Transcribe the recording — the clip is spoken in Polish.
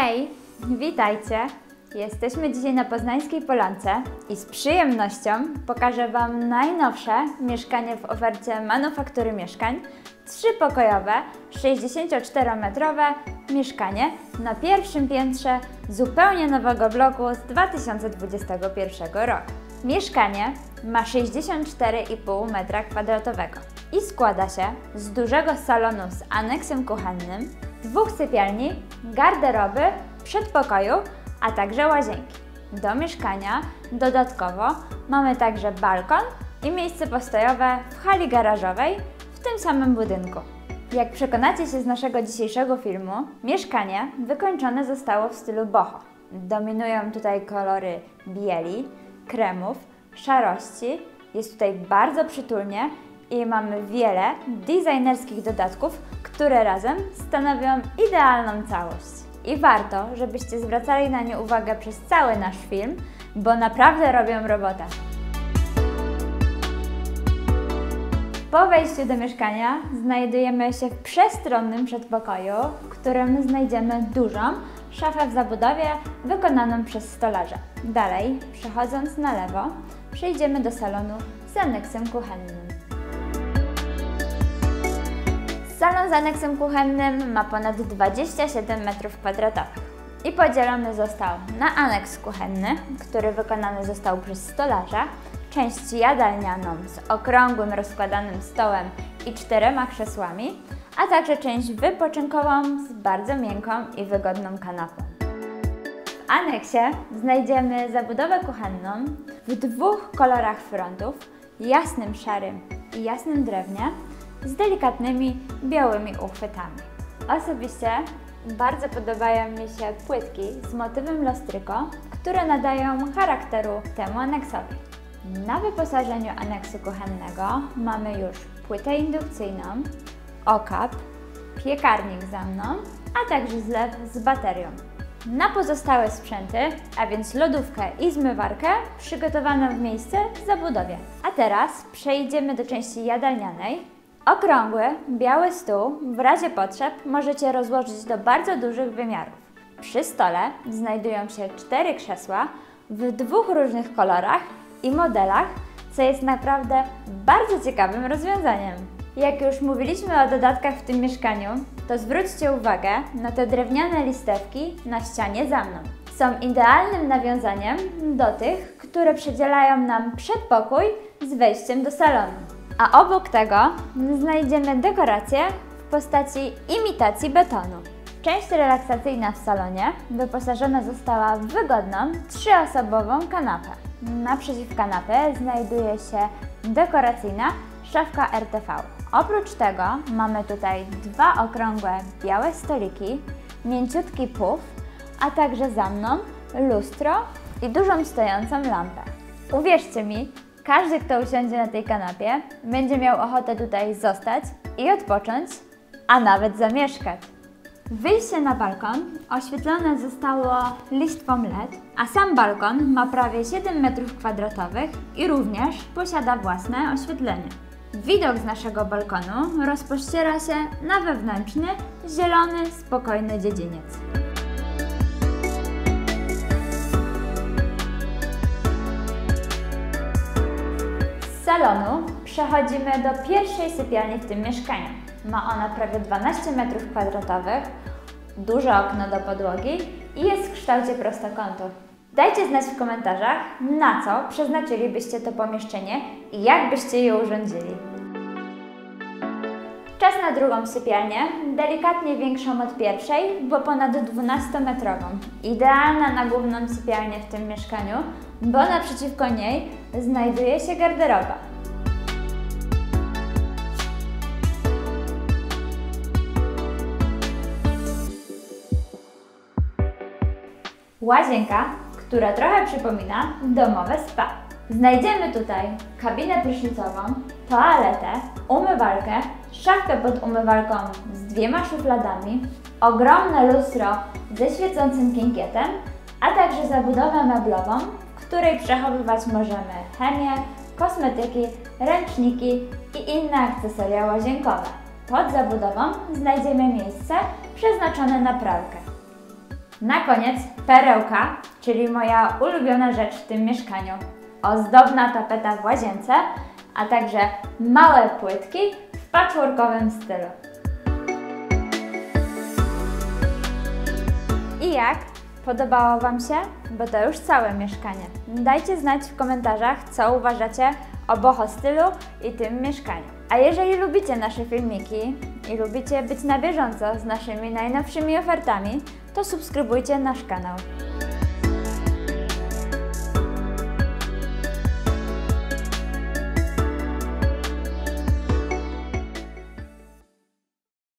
Hej, witajcie! Jesteśmy dzisiaj na Poznańskiej Polance i z przyjemnością pokażę Wam najnowsze mieszkanie w ofercie Manufaktury Mieszkań. Trzypokojowe, 64-metrowe mieszkanie na pierwszym piętrze zupełnie nowego bloku z 2021 roku. Mieszkanie ma 64,5 m2 i składa się z dużego salonu z aneksem kuchennym, dwóch sypialni, garderoby, przedpokoju, a także łazienki. Do mieszkania dodatkowo mamy także balkon i miejsce postojowe w hali garażowej w tym samym budynku. Jak przekonacie się z naszego dzisiejszego filmu, mieszkanie wykończone zostało w stylu boho. Dominują tutaj kolory bieli, kremów, szarości. Jest tutaj bardzo przytulnie i mamy wiele designerskich dodatków, które razem stanowią idealną całość. I warto, żebyście zwracali na nie uwagę przez cały nasz film, bo naprawdę robią robotę. Po wejściu do mieszkania znajdujemy się w przestronnym przedpokoju, w którym znajdziemy dużą szafę w zabudowie wykonaną przez stolarza. Dalej, przechodząc na lewo, przejdziemy do salonu z aneksem kuchennym. Z aneksem kuchennym ma ponad 27 m2 i podzielony został na aneks kuchenny, który wykonany został przez stolarza, część jadalnianą z okrągłym rozkładanym stołem i czterema krzesłami, a także część wypoczynkową z bardzo miękką i wygodną kanapą. W aneksie znajdziemy zabudowę kuchenną w dwóch kolorach frontów, jasnym szarym i jasnym drewnie, z delikatnymi białymi uchwytami. Osobiście bardzo podobają mi się płytki z motywem lostryko, które nadają charakteru temu aneksowi. Na wyposażeniu aneksu kuchennego mamy już płytę indukcyjną, okap, piekarnik za mną, a także zlew z baterią. Na pozostałe sprzęty, a więc lodówkę i zmywarkę, przygotowane w miejsce w zabudowie. A teraz przejdziemy do części jadalnianej, Okrągły, biały stół w razie potrzeb możecie rozłożyć do bardzo dużych wymiarów. Przy stole znajdują się cztery krzesła w dwóch różnych kolorach i modelach, co jest naprawdę bardzo ciekawym rozwiązaniem. Jak już mówiliśmy o dodatkach w tym mieszkaniu, to zwróćcie uwagę na te drewniane listewki na ścianie za mną. Są idealnym nawiązaniem do tych, które przedzielają nam przedpokój z wejściem do salonu. A obok tego znajdziemy dekorację w postaci imitacji betonu. Część relaksacyjna w salonie wyposażona została w wygodną, trzyosobową kanapę. Naprzeciw kanapy znajduje się dekoracyjna szafka RTV. Oprócz tego mamy tutaj dwa okrągłe białe stoliki, mięciutki puf, a także za mną lustro i dużą stojącą lampę. Uwierzcie mi, każdy, kto usiądzie na tej kanapie, będzie miał ochotę tutaj zostać i odpocząć, a nawet zamieszkać. Wyjście na balkon oświetlone zostało listwą LED, a sam balkon ma prawie 7 m2 i również posiada własne oświetlenie. Widok z naszego balkonu rozpościera się na wewnętrzny, zielony, spokojny dziedziniec. Salonu przechodzimy do pierwszej sypialni w tym mieszkaniu. Ma ona prawie 12 m2, duże okno do podłogi i jest w kształcie prostokątu. Dajcie znać w komentarzach, na co przeznaczylibyście to pomieszczenie i jak byście je urządzili. Czas na drugą sypialnię, delikatnie większą od pierwszej, bo ponad 12-metrową. Idealna na główną sypialnię w tym mieszkaniu, bo naprzeciwko niej znajduje się garderoba. Łazienka, która trochę przypomina domowe spa. Znajdziemy tutaj kabinę prysznicową, toaletę, umywalkę, szafkę pod umywalką z dwiema szufladami, ogromne lustro ze świecącym kinkietem, a także zabudowę meblową, w której przechowywać możemy chemię, kosmetyki, ręczniki i inne akcesoria łazienkowe. Pod zabudową znajdziemy miejsce przeznaczone na pralkę. Na koniec perełka, czyli moja ulubiona rzecz w tym mieszkaniu. Ozdobna tapeta w łazience, a także małe płytki w patchworkowym stylu. I jak? Podobało Wam się? Bo to już całe mieszkanie. Dajcie znać w komentarzach, co uważacie o boho stylu i tym mieszkaniu. A jeżeli lubicie nasze filmiki i lubicie być na bieżąco z naszymi najnowszymi ofertami, to subskrybujcie nasz kanał.